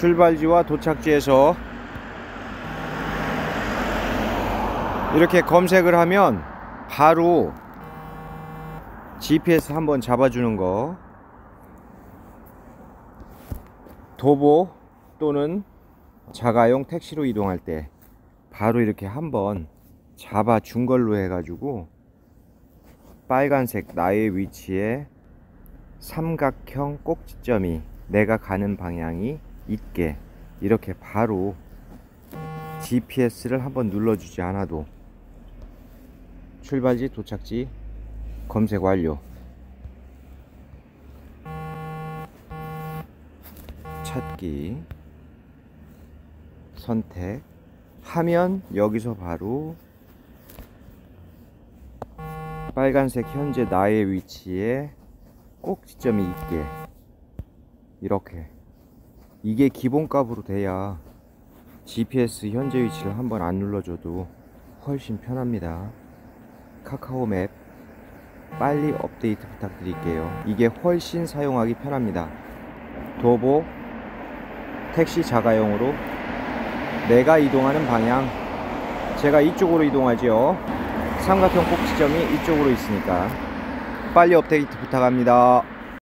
출발지와 도착지에서 이렇게 검색을 하면 바로 GPS 한번 잡아주는 거. 도보 또는 자가용 택시로 이동할 때 바로 이렇게 한번 잡아준 걸로 해가지고 빨간색 나의 위치에 삼각형 꼭지점이 내가 가는 방향이 있게 이렇게 바로 GPS를 한번 눌러주지 않아도 출발지 도착지 검색 완료. 찾기 선택. 하면 여기서 바로 빨간색 현재 나의 위치에 꼭지점이 있게. 이렇게 이게 기본값으로 돼야 GPS 현재 위치를 한번 안 눌러줘도 훨씬 편합니다. 카카오 맵 빨리 업데이트 부탁드릴게요. 이게 훨씬 사용하기 편합니다. 도보 택시 자가용으로 내가 이동하는 방향. 제가 이쪽으로 이동하죠 삼각형 꼭지점이 이쪽으로 있으니까 빨리 업데이트 부탁합니다